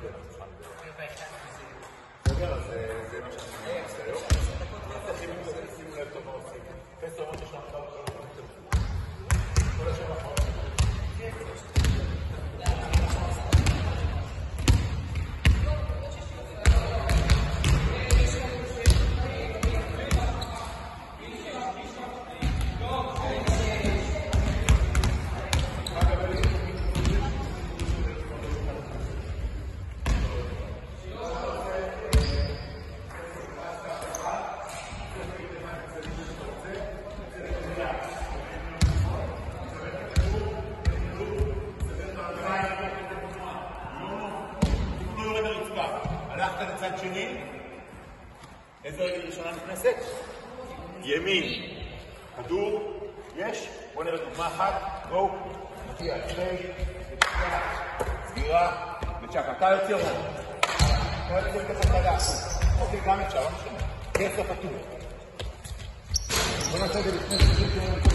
Gracias. צד שני. איזה רגל ראשונה נכנסת? ימין. כדור, יש? בואו נראה דוגמה אחת. גו. מגיע, שני, סגירה, וצ'אקה. אתה יוצא רוב. אתה יוצא ככה. אוקיי, גם אפשר, לא משנה. כסף פתוח. בוא נעשה את זה לפני 30 קילומטר.